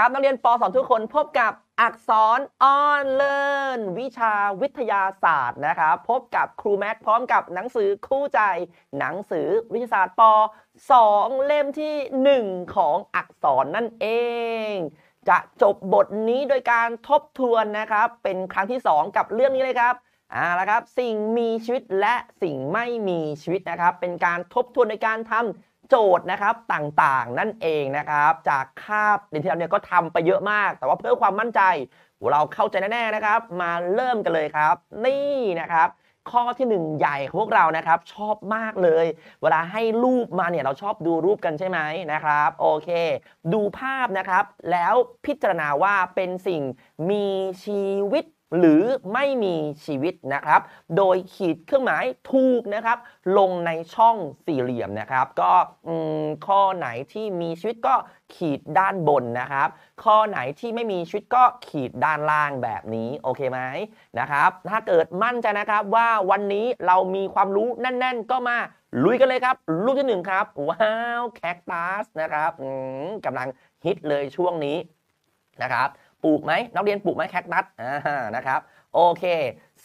ครับนักเรียนป .2 ทุกคนพบกับอักษรออนเลินวิชาวิทยาศาสตร์นะครับพบกับครูแม็กพร้อมกับหนังสือคู่ใจ หนังสือวิทยาศาสตร์ป .2 เล่มที่ 1 ของอักษรนั่นเอง จะจบบทนี้โดยการทบทวนนะครับ เป็นครั้งที่ 2 กับเรื่องนี้เลยครับอ่าแล้วครับ สิ่งมีชีวิตและสิ่งไม่มีชีวิตนะครับ เป็นการทบทวนในการทำ โจทย์นะครับต่างๆ นั่นเองนะครับจากคาบเรียนที่เราเนี่ยก็ทำไปเยอะมาก แต่ว่าเพื่อความมั่นใจ เราเข้าใจแน่ๆนะครับ มาเริ่มกันเลยครับ นี่นะครับข้อที่หนึ่งใหญ่ของพวกเรานะครับ ชอบมากเลย เวลาให้รูปมาเนี่ยเราชอบดูรูปกันใช่ไหมนะครับ โอเค ดูภาพนะครับ แล้วพิจารณาว่าเป็นสิ่งมีชีวิต หรือไม่มีชีวิตนะครับ โดยขีดเครื่องหมายถูกนะครับ ลงในช่องสี่เหลี่ยมนะครับ ก็ข้อไหนที่มีชีวิตก็ขีดด้านบนนะครับ ข้อไหนที่ไม่มีชีวิตก็ขีดด้านล่างแบบนี้โอเคไหมนะครับ ถ้าเกิดมั่นใจนะครับว่าวันนี้เรามีความรู้แน่น ๆ ก็มาลุยกันเลยครับ รูปที่หนึ่งครับ ว้าวแคคตัสนะครับกำลังฮิตเลยช่วงนี้นะครับ ปลูกไหมนักเรียนปลูกไหมแคคตัสอ่านะครับโอเค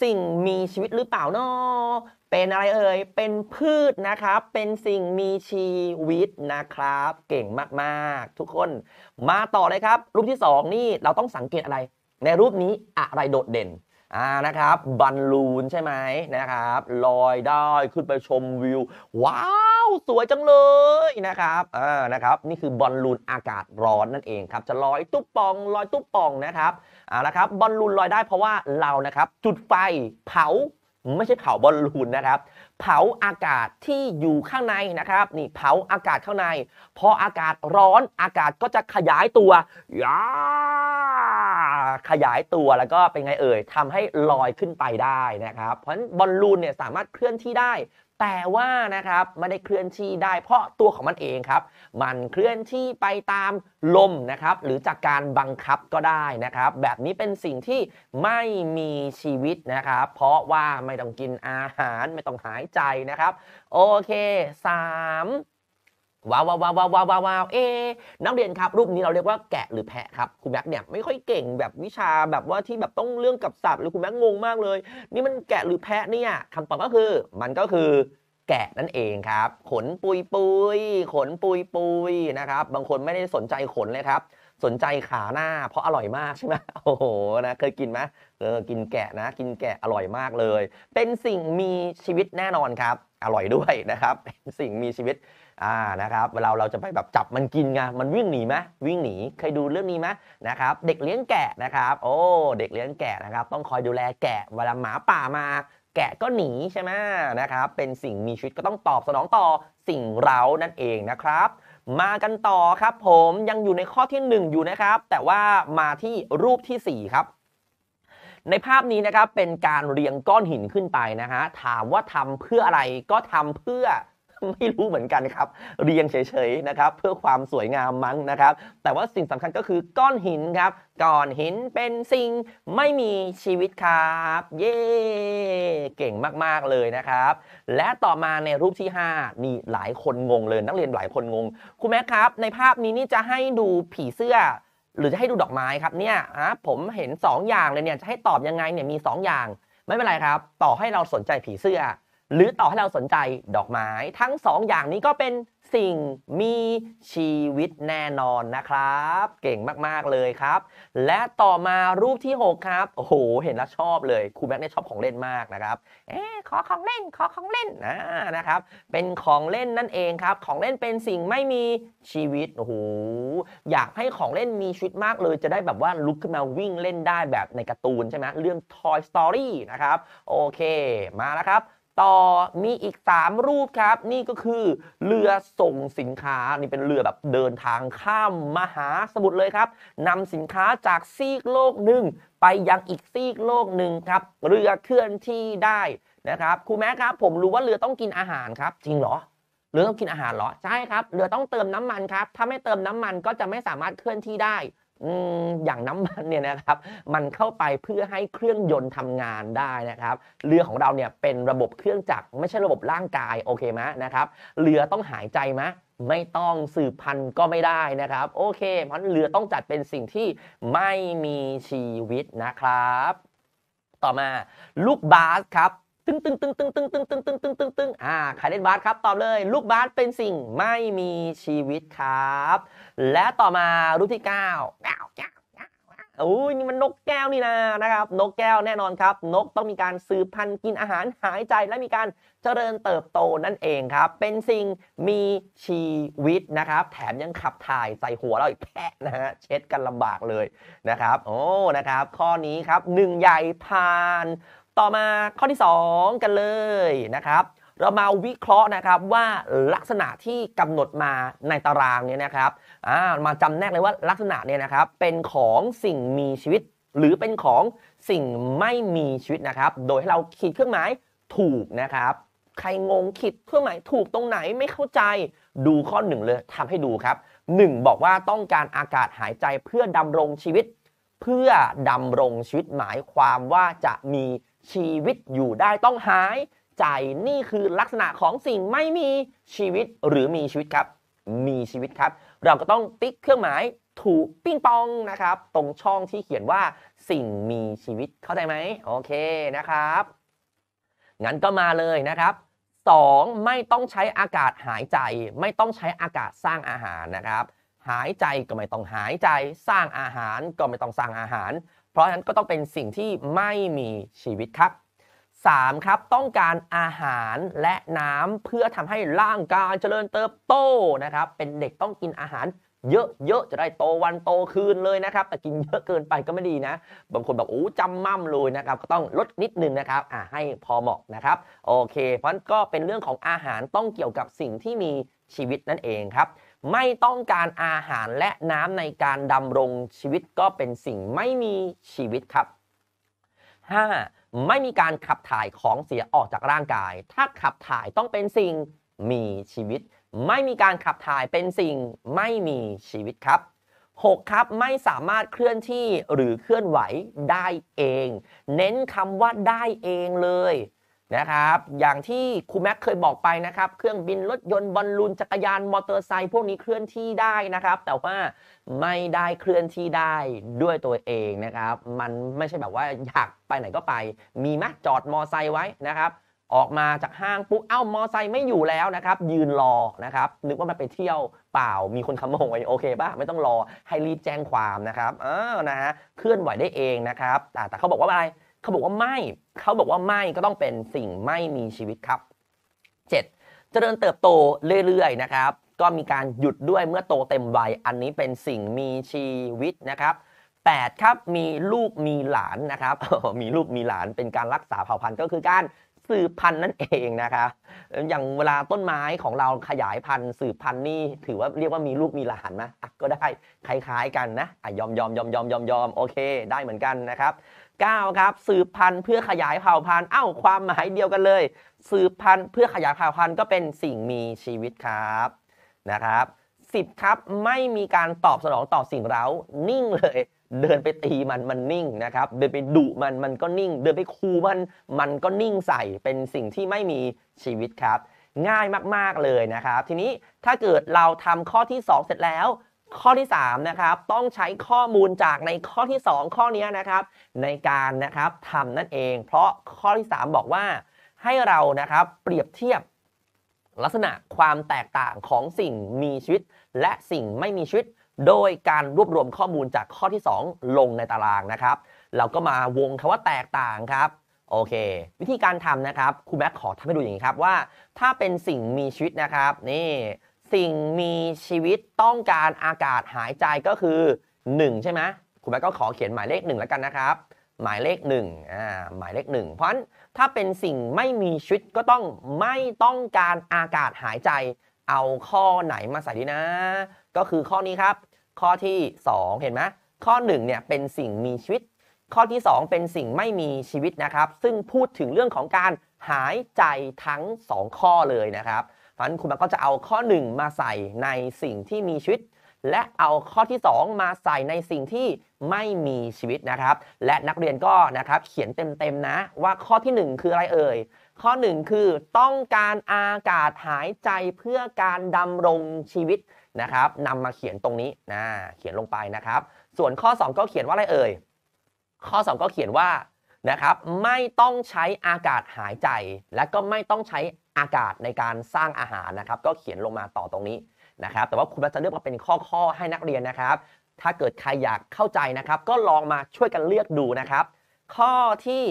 สิ่งมีชีวิตหรือเปล่าเนาะเป็นอะไรเอ่ยเป็นพืชนะครับ เป็นสิ่งมีชีวิตนะครับ เก่งมากๆ ทุกคนมาต่อเลยครับ รูปที่ 2 นี่เราต้องสังเกตอะไร ในรูปนี้อะไรโดดเด่น อ่านะครับบันลูนใช่ไหมนะครับลอยได้ขึ้นไปชมวิว ว้าวสวยจังเลยนะครับอ่านะครับนี่คือบอลลูนอากาศร้อนนั่นเองครับจะลอยตุ๊บปองลอยตุ๊บปองนะครับอ่านะครับบอลลูนลอยได้เพราะว่าเรานะครับจุดไฟเผาไม่ใช่เผาบอลลูนนะครับ เผาอากาศที่อยู่ข้างในนะครับ นี่เผาอากาศข้างใน พออากาศร้อนอากาศก็จะขยายตัวยา ขยายตัวแล้วก็เป็นไงเอ่ยทำให้ลอยขึ้นไปได้นะครับ เพราะฉะนั้นบอลลูนเนี่ยสามารถเคลื่อนที่ได้ แต่ว่านะครับไม่ได้เคลื่อนที่ได้เพราะตัวของมันเองครับ มันเคลื่อนที่ไปตามลมนะครับหรือจากการบังคับก็ได้นะครับ แบบนี้เป็นสิ่งที่ไม่มีชีวิตนะครับ เพราะว่าไม่ต้องกินอาหารไม่ต้องหายใจนะครับ โอเค3 ว้าวว้าวว้าวว้าวว้าวเอนักเรียนครับ รูปนี้เราเรียกว่าแกะหรือแพะครับคุณแม็กเนี่ยไม่ค่อยเก่งแบบวิชาแบบว่าที่แบบต้องเรื่องกับสัตว์หรือคุณแม็กงงมากเลย นี่มันแกะหรือแพะเนี่ยคำตอบก็คือ มันก็คือแกะนั่นเองครับ ขนปุยปุยขนปุยปุยนะครับ บางคนไม่ได้สนใจขนเลยครับ สนใจขาหน้า เพราะอร่อยมากใช่ไหมโอ้โหนะเคยกินไหมเออกินแกะนะ กินแกะอร่อยมากเลย เป็นสิ่งมีชีวิตแน่นอนครับ อร่อยด้วยนะครับเป็นสิ่งมีชีวิตอ่านะครับเวลาเราจะไปแบบจับมันกินไงมันวิ่งหนีไหมวิ่งหนีเคยดูเรื่องนี้ไหมนะครับเด็กเลี้ยงแกะนะครับโอ้เด็กเลี้ยงแกะนะครับต้องคอยดูแลแกะเวลาหมาป่ามาแกะก็หนีใช่ไหมนะครับ เป็นสิ่งมีชีวิตก็ต้องตอบสนองต่อสิ่งเร้านั่นเองนะครับ มากันต่อครับผมยังอยู่ในข้อที่ 1 อยู่นะครับ แต่ว่ามาที่รูปที่ 4 ครับ ในภาพนี้นะครับเป็นการเรียงก้อนหินขึ้นไปนะฮะถามว่าทำเพื่ออะไรก็ทำเพื่อไม่รู้เหมือนกันครับ เรียงเฉยๆนะครับ เพื่อความสวยงามมั้งนะครับ แต่ว่าสิ่งสำคัญก็คือก้อนหินครับก้อนหินเป็นสิ่งไม่มีชีวิตครับ เย้เก่งมากๆเลยนะครับ และต่อมาในรูปที่ 5 นี่หลายคนงงเลย นักเรียนหลายคนงง คุณแม่ครับ ในภาพนี้นี่จะให้ดูผีเสื้อ หรือจะให้ดูดอกไม้ครับเนี่ยฮะผมเห็น 2 อย่างเลยเนี่ยจะให้ตอบยังไงเนี่ยมี 2 อย่าง ไม่เป็นไรครับ ต่อให้เราสนใจผีเสื้อ หรือต่อให้เราสนใจดอกไม้ ทั้ง2ออย่างนี้ก็เป็นสิ่งมีชีวิตแน่นอนนะครับ เก่งมากๆเลยครับ และต่อมารูปที่ 6 ครับ โอ้โห เห็นแล้วชอบเลยครูแม็กเนี่ยชอบของเล่นมากนะครับ เอ๊ขอของเล่น ขอของเล่นนะนะครับ เป็นของเล่นนั่นเองครับ ของเล่นเป็นสิ่งไม่มีชีวิต โอ้โห อยากให้ของเล่นมีชีวิตมากเลย จะได้แบบว่าลุกขึ้นมาวิ่งเล่นได้แบบในการ์ตูนใช่ไหมเรื่อง Toy Story นะครับ โอเค มาแล้วครับ ต่อมีอีก 3 รูปครับ นี่ก็คือเรือส่งสินค้านี่เป็นเรือแบบเดินทางข้ามมหาสมุทรเลยครับนำสินค้าจากซีกโลกหนึ่งไปยังอีกซีกโลกหนึ่งครับ เรือเคลื่อนที่ได้นะครับครูแม่ครับ ผมรู้ว่าเรือต้องกินอาหารครับ จริงเหรอเรือต้องกินอาหารเหรอใช่ครับเรือต้องเติมน้ำมันครับ ถ้าไม่เติมน้ำมันก็จะไม่สามารถเคลื่อนที่ได้ อย่างน้ำมันเนี่ยนะครับ มันเข้าไปเพื่อให้เครื่องยนต์ทำงานได้นะครับ เรือของเราเนี่ยเป็นระบบเครื่องจักรไม่ใช่ระบบร่างกายโอเคไหมนะครับ เรือต้องหายใจไหมไม่ต้องสืบพันธุ์ก็ไม่ได้นะครับ โอเค เพราะเรือต้องจัดเป็นสิ่งที่ไม่มีชีวิตนะครับ ต่อมาลูกบาสครับ ตึ้งตึ้งตึ้งตึ้งตึ้งตึ้งตึ้งตึ้งตึ้งตึ้งตึ้งอ่าใครเล่นบาสครับ ตอบเลย ลูกบาสเป็นสิ่งไม่มีชีวิตครับ และต่อมารูปที่9ก้าวก้าวก้าวโอ้ยนี่มันนกแก้วนี่นะนะครับ นกแก้วแน่นอนครับ นกต้องมีการสืบพันธุ์กินอาหารหายใจและมีการเจริญเติบโตนั่นเองครับ เป็นสิ่งมีชีวิตนะครับ แถมยังขับถ่ายใส่หัวเราอีกแพะนะฮะเช็ดกันลำบากเลยนะครับ โอ้นะครับ ข้อนี้ครับหนึ่งใหญ่ผ่าน ต่อมาข้อที่ 2 กันเลยนะครับเรามาวิเคราะห์นะครับว่าลักษณะที่กำหนดมาในตารางเนี่ยนะครับามาจำแนกเลยว่าลักษณะเนี่ยนะครับเป็นของสิ่งมีชีวิต หรือเป็นของสิ่งไม่มีชีวิตนะครับ โดยให้เราขีดเครื่องหมายถูกนะครับ ใครงงขีดเครื่องหมายถูกตรงไหนไม่เข้าใจดูข้อหนึ่งเลยทำให้ดูครับ 1 บอกว่าต้องการอากาศหายใจเพื่อดำรงชีวิต เพื่อดำรงชีวิตหมายความว่าจะมี ชีวิตอยู่ได้ต้องหาย ใจนี่คือลักษณะของสิ่งไม่มีชีวิตหรือมีชีวิตครับ มีชีวิตครับ เราก็ต้องติ๊กเครื่องหมายถูกปิ้งปองนะครับ ตรงช่องที่เขียนว่าสิ่งมีชีวิตเข้าใจไหมโอเคนะครับ งั้นก็มาเลยนะครับ 2. ไม่ต้องใช้อากาศหายใจ ไม่ต้องใช้อากาศสร้างอาหารนะครับ หายใจก็ไม่ต้องหายใจ สร้างอาหารก็ไม่ต้องสร้างอาหาร เพราะฉะนั้นก็ต้องเป็นสิ่งที่ไม่มีชีวิตครับ 3. ครับต้องการอาหารและน้ำเพื่อทำให้ร่างกายเจริญเติบโตนะครับ เป็นเด็กต้องกินอาหารเยอะๆจะได้โตวันโตคืนเลยนะครับ แต่กินเยอะเกินไปก็ไม่ดีนะ บางคนแบบโอ้จำมั่มเลยนะครับ ก็ต้องลดนิดนึงนะครับอ่าให้พอเหมาะนะครับ โอเค เพราะฉะนั้นก็เป็นเรื่องของอาหารต้องเกี่ยวกับสิ่งที่มีชีวิตนั่นเองครับ ไม่ต้องการอาหารและน้ำในการดำรงชีวิตก็เป็นสิ่งไม่มีชีวิตครับ 5. ไม่มีการขับถ่ายของเสียออกจากร่างกาย ถ้าขับถ่ายต้องเป็นสิ่งมีชีวิต ไม่มีการขับถ่ายเป็นสิ่งไม่มีชีวิตครับ 6. ครับไม่สามารถเคลื่อนที่หรือเคลื่อนไหวได้เอง เน้นคำว่าได้เองเลย นะครับ อย่างที่ครูแม็กเคยบอกไปนะครับ เครื่องบินรถยนต์บอลลูนจักรยานมอเตอร์ไซค์พวกนี้เคลื่อนที่ได้นะครับ แต่ว่าไม่ได้เคลื่อนที่ได้ด้วยตัวเองนะครับ มันไม่ใช่แบบว่าอยากไปไหนก็ไป มีไหมจอดมอไซค์ไว้นะครับ ออกมาจากห้างปุ๊บเอ้ามอไซค์ไม่อยู่แล้วนะครับ ยืนรอนะครับ นึกว่ามันไปเที่ยวเปล่า มีคนขโมยโอเคป่ะไม่ต้องรอให้รีบแจ้งความนะครับ เออนะฮะเคลื่อนไหวได้เองนะครับแต่แต่เขาบอกว่าอะไร เขาบอกว่าไม่เขาบอกว่าไม่ก็ต้องเป็นสิ่งไม่มีชีวิตครับ 7. เจริญเติบโตเรื่อยๆนะครับ ก็มีการหยุดด้วยเมื่อโตเต็มวัย อันนี้เป็นสิ่งมีชีวิตนะครับ8ครับมีลูกมีหลานนะครับมีลูกมีหลานเป็นการรักษาเผ่าพันธุ์ก็คือการสืบพันธุ์นั่นเองนะครับอย่างเวลาต้นไม้ของเราขยายพันธุ์สืบพันธุ์นี่ถือว่าเรียกว่ามีลูกมีหลานไหมก็ได้คล้ายๆกันนะะยอมยอมยอมยอมยอมยอมโอเค ได้เหมือนกันนะครับ 9ครับสืบพันธุ์เพื่อขยายเผ่าพันธุ์เอ้าความหมายเดียวกันเลย สืบพันธุ์เพื่อขยายเผ่าพันธุ์ก็เป็นสิ่งมีชีวิตครับนะครับ10ครับไม่มีการตอบสนองต่อสิ่งเร้านิ่งเลย เดินไปตีมันมันนิ่งนะครับเดินไปดุมันมันก็นิ่ง เดินไปคูมันมันก็นิ่งใส่เป็นสิ่งที่ไม่มีชีวิตครับ ง่ายมากๆเลยนะครับ ทีนี้ถ้าเกิดเราทำข้อที่ 2 เสร็จแล้ว ข้อที่3นะครับต้องใช้ข้อมูลจากในข้อที่ 2 ข้อนี้นะครับในการนะครับทำนั่นเอง เพราะข้อที่ 3 บอกว่าให้เรานะครับเปรียบเทียบลักษณะความแตกต่างของสิ่งมีชีวิต และสิ่งไม่มีชีวิต โดยการรวบรวมข้อมูลจากข้อที่ 2 ลงในตารางนะครับ เราก็มาวงคำว่าแตกต่างครับโอเค วิธีการทำนะครับครูแม็กขอทำให้ดูอย่างนี้ครับว่า ถ้าเป็นสิ่งมีชีวิตนะครับนี่ สิ่งมีชีวิตต้องการอากาศหายใจก็คือ 1 ใช่ไหมครูแม็กก็ขอเขียนหมายเลข1แล้วกันนะครับ หมายเลข1อ่าหมายเลข1เพราะฉะนั้นถ้าเป็นสิ่งไม่มีชีวิตก็ต้องไม่ต้องการอากาศหายใจ เอาข้อไหนมาใส่ดีนะ ก็คือข้อนี้ครับ ข้อที่ 2 เห็นไหมข้อ1เนี่ยเป็นสิ่งมีชีวิต ข้อที่ 2 เป็นสิ่งไม่มีชีวิตนะครับ ซึ่งพูดถึงเรื่องของการหายใจทั้ง 2 ข้อเลยนะครับ เพราะฉะนั้นคุณแม่ก็จะเอาข้อ 1 มาใส่ในสิ่งที่มีชีวิต และเอาข้อที่ 2 มาใส่ในสิ่งที่ไม่มีชีวิตนะครับ และนักเรียนก็นะครับเขียนเต็มๆนะว่าข้อที่ 1 คืออะไรเอ่ยข้อ 1 คือต้องการอากาศหายใจเพื่อการดำรงชีวิตนะครับนำมาเขียนตรงนี้นะเขียนลงไปนะครับ ส่วนข้อ 2 ก็เขียนว่าอะไรเอ่ยข้อ 2 ก็เขียนว่านะครับไม่ต้องใช้อากาศหายใจ และก็ไม่ต้องใช้ อากาศในการสร้างอาหารนะครับ ก็เขียนลงมาต่อตรงนี้นะครับ แต่ว่าคุณจะเลือกมาเป็นข้อๆให้นักเรียนนะครับ ถ้าเกิดใครอยากเข้าใจนะครับ ก็ลองมาช่วยกันเลือกดูนะครับ ข้อที่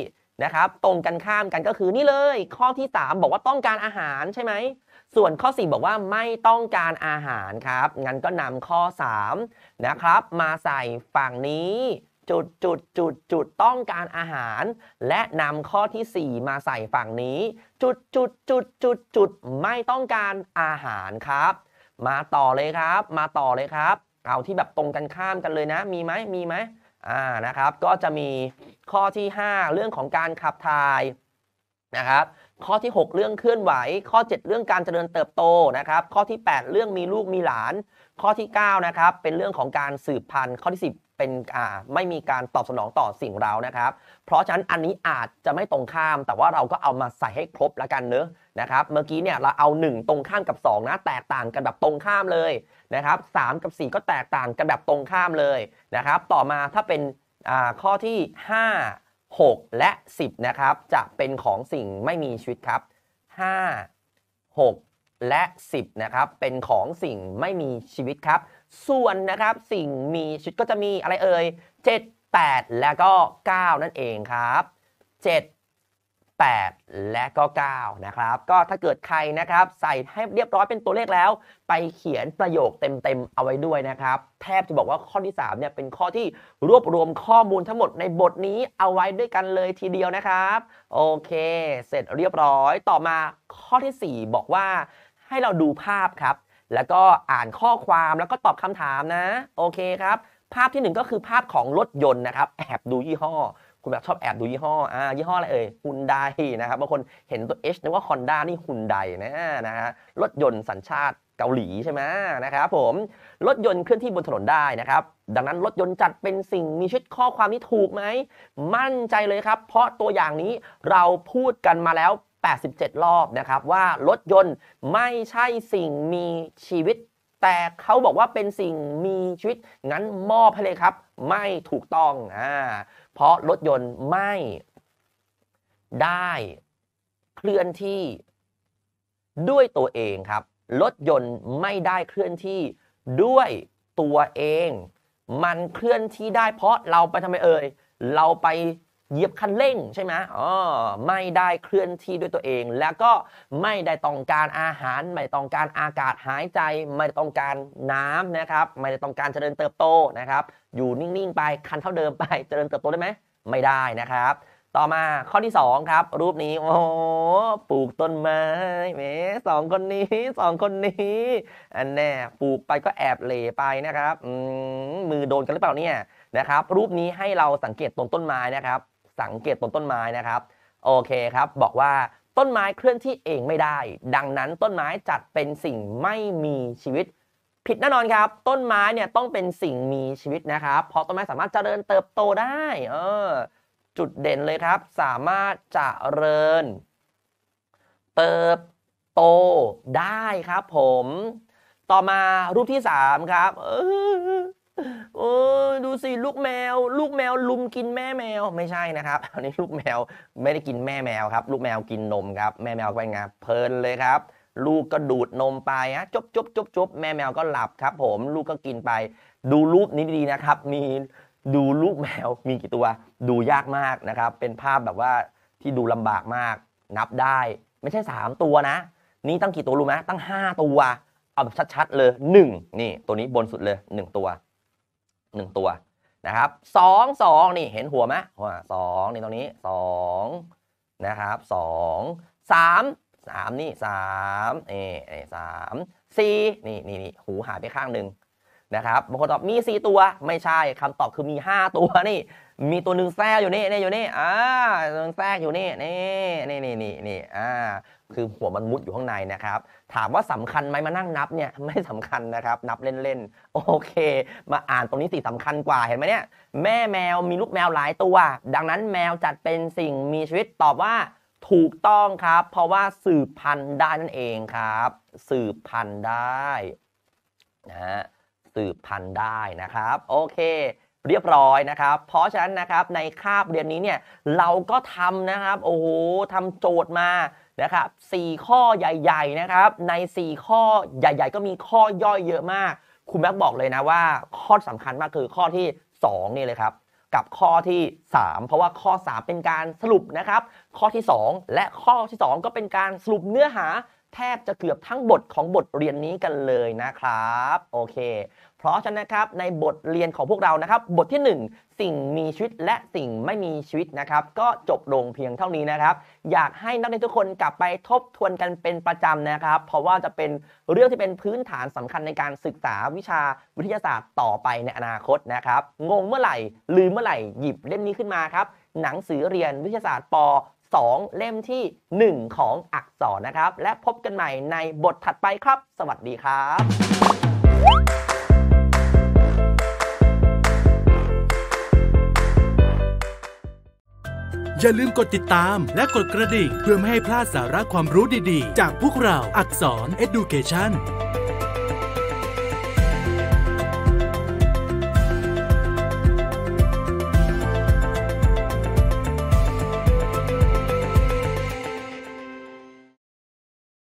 นะครับตรงกันข้ามกันก็คือนี่เลย ข้อที่ 3 บอกว่าต้องการอาหารใช่ไหมส่วนข้อ 4 บอกว่าไม่ต้องการอาหารครับงั้นก็นำข้อ 3 นะครับ มาใส่ฝั่งนี้ จุดจุดจุดจุดต้องการอาหาร และนำข้อที่ 4 มาใส่ฝั่งนี้ จุดจุดจุดจุดจุดไม่ต้องการอาหารครับ มาต่อเลยครับ มาต่อเลยครับ เอาที่แบบตรงกันข้ามกันเลยนะ มีไหมมีไหมอ่านะครับ ก็จะมีข้อที่ 5 เรื่องของการขับถ่ายนะครับข้อที่ 6 เรื่องเคลื่อนไหว ข้อ 7 เรื่องการเจริญเติบโตนะครับ ข้อที่ 8 เรื่องมีลูกมีหลาน ข้อที่ 9 นะครับ เป็นเรื่องของการสืบพันธุ์ ข้อที่ 10 เป็นอ่าไม่มีการตอบสนองต่อสิ่งเรานะครับ เพราะฉะนั้นอันนี้อาจจะไม่ตรงข้าม แต่ว่าเราก็เอามาใส่ให้ครบล้วกันเนอะนะครับ เมื่อกี้เนี่ยเราเอา 1 ตรงข้ามกับ 2 นะ แตกต่างกันแบบตรงข้ามเลยนะครับ3กับ 4 ก็แตกต่างกันแบบตรงข้ามเลยนะครับ ต่อมาถ้าเป็นข้อที่ 5 6 และ 10 นะครับ จะเป็นของสิ่งไม่มีชีวิตครับ 5 6 และ 10 นะครับ เป็นของสิ่งไม่มีชีวิตครับ ส่วนนะครับสิ่งมีชีวิตก็จะมีอะไรเอ่ย7 8 และก็ 9 นั่นเองครับ 7 8 และก็ 9 นะครับ ก็ถ้าเกิดใครนะครับ ใส่ให้เรียบร้อยเป็นตัวเลขแล้ว ไปเขียนประโยคเต็มๆเอาไว้ด้วยนะครับ แทบจะบอกว่าข้อที่3เนี่ยเป็นข้อที่รวบรวมข้อมูลทั้งหมดในบทนี้เอาไว้ด้วยกันเลยทีเดียวนะครับ โอเค เสร็จเรียบร้อยต่อมาข้อทีสี่4 บอกว่าให้เราดูภาพครับ แล้วก็อ่านข้อความแล้วก็ตอบคำถามนะ โอเคครับ ภาพทีหนึ่1 ก็คือภาพของรถยนต์นะครับ แอบดูยี่ห้อ คุณแบบชอบแอบดูยี่ห้ออ่ายี่ห้ออะไรเอ่ยฮุนไดนะครับบางคนเห็นตัว H นึกว่า Honda นี่ฮุนไดนะนะฮะรถยนต์สัญชาติเกาหลีใช่ไหมนะครับผมรถยนต์เคลื่อนที่บนถนนได้นะครับ ดังนั้นรถยนต์จัดเป็นสิ่งมีชีวิตข้อความนี้ถูกไหมมั่นใจเลยครับ เพราะตัวอย่างนี้เราพูดกันมาแล้ว 87 รอบนะครับว่ารถยนต์ไม่ใช่สิ่งมีชีวิต แต่เขาบอกว่าเป็นสิ่งมีชีวิต งั้นมอบให้เลยครับ ไม่ถูกต้องอ่าเพราะรถยนต์ไม่ได้เคลื่อนที่ด้วยตัวเองครับ รถยนต์ไม่ได้เคลื่อนที่ด้วยตัวเอง มันเคลื่อนที่ได้เพราะเราไปทำไมเอ่ย เราไป เหยียบคันเร่งใช่ไหมอ๋อไม่ได้เคลื่อนที่ด้วยตัวเอง แล้วก็ไม่ได้ต้องการอาหาร ไม่ต้องการอากาศหายใจ ไม่ได้ต้องการน้ำนะครับ ไม่ได้ต้องการเจริญเติบโตนะครับ อยู่นิ่งๆไปคันเท่าเดิมไปเจริญเติบโตได้ไหมไม่ได้นะครับต่อมาข้อที่ 2 ครับ รูปนี้โอ้ปลูกต้นไม้แหมสองคนนี้สองคนนี้อันแน่ปลูกไปก็แอบเหลไปนะครับมือโดนกันหรือเปล่าเนี่ยนะครับ รูปนี้ให้เราสังเกตตรงต้นไม้นะครับ สังเกตตรงต้นไม้นะครับ โอเคครับ บอกว่าต้นไม้เคลื่อนที่เองไม่ได้ ดังนั้นต้นไม้จัดเป็นสิ่งไม่มีชีวิต ผิดแน่นอนครับ ต้นไม้เนี่ยต้องเป็นสิ่งมีชีวิตนะครับ เพราะต้นไม้สามารถเจริญเติบโตได้ เออ จุดเด่นเลยครับ สามารถเจริญ เติบโตได้ครับผม ต่อมารูปที่ 3 ครับ โอ้ดูสิลูกแมว ลูกแมวลุมกินแม่แมวไม่ใช่นะครับอันนี้ลูกแมวไม่ได้กินแม่แมวครับ ลูกแมวกินนมครับแม่แมวเป็นไงเพลินเลยครับ ลูกก็ดูดนมไปฮะจบจบจบจบแม่แมวก็หลับครับ ผม ลูกก็กินไป ดูรูปนี้ดีนะครับ มีดูลูกแมวมีกี่ตัว ดูยากมากนะครับ เป็นภาพแบบว่าที่ดูลำบากมาก นับได้ ไม่ใช่ 3 ตัวนะ นี่ตั้งกี่ตัวรู้ไหมตั้ง 5 ตัวเอาแบบชัดๆเลย 1 นี่ ตัวนี้บนสุดเลย 1 ตัว 1ตัวนะครับสองสองนี่เห็นหัวไหมหัวสองนี่ตรงนี้สองนะครับสองสามสามนี่สามเอ่สามสี่นี่นี่นี่หูหายไปข้างหนึ่งนะครับบางคนตอบมีสี่ตัวไม่ใช่คำตอบคือมีห้าตัวนี่ มีตัวหนึ่งแทรกอยู่นี่นี่อยู่นี่อ่าตัวหนึงแทรกอยู่นี่นี่นี่นี่นี่นี่อ่าคือหัวมันมุดอยู่ข้างในนะครับ ถามว่าสำคัญไหมมานั่งนับเนี่ยไม่สำคัญนะครับ นับเล่นๆ โอเค มาอ่านตรงนี้สิสำคัญกว่าเห็นไหมเนี่ยแม่แมวมีลูกแมวหลายตัว ดังนั้นแมวจัดเป็นสิ่งมีชีวิตตอบว่าถูกต้องครับ เพราะว่าสืบพันธุ์ได้นั่นเองครับ สืบพันธุ์ได้นะฮะสืบพันธุ์ได้นะครับ โอเค เรียบร้อยนะครับ เพราะฉะนั้นนะครับในคาบเรียนนี้เนี่ยเราก็ทำนะครับ โอ้โหทำโจทย์มา นะครับสี่ข้อใหญ่ ๆนะครับ ใน 4 ข้อใหญ่ ๆ ก็มีข้อย่อยเยอะมาก คุณแม็กบอกเลยนะว่าข้อสำคัญมากคือข้อที่2นี่เลยครับกับข้อที่ 3 เพราะว่าข้อ 3 เป็นการสรุปนะครับ ข้อที่ 2 และข้อที่ 2 ก็เป็นการสรุปเนื้อหา แทบจะเกือบทั้งบทของบทเรียนนี้กันเลยนะครับ โอเค เพราะฉะนั้นครับในบทเรียนของพวกเรานะครับ บทที่ 1 สิ่งมีชีวิตและสิ่งไม่มีชีวิตนะครับ ก็จบลงเพียงเท่านี้นะครับ อยากให้นักเรียนทุกคนกลับไปทบทวนกันเป็นประจำนะครับ เพราะว่าจะเป็นเรื่องที่เป็นพื้นฐานสำคัญในการศึกษาวิชาวิทยาศาสตร์ต่อไปในอนาคตนะครับงงเมื่อไหร่ลืมเมื่อไหร่หยิบเล่มนี้ขึ้นมาครับหนังสือเรียนวิทยาศาสตร์ป 2 เล่มทีหนึ่1 ของอักษรนะครับ และพบกันใหม่ในบทถัดไปครับ สวัสดีครับอย่าลืมกดติดตามและกดกระดิ่งเพื่อไม่ให้พลาดสาระความรู้ดีๆ จากพวกเราอักษร Education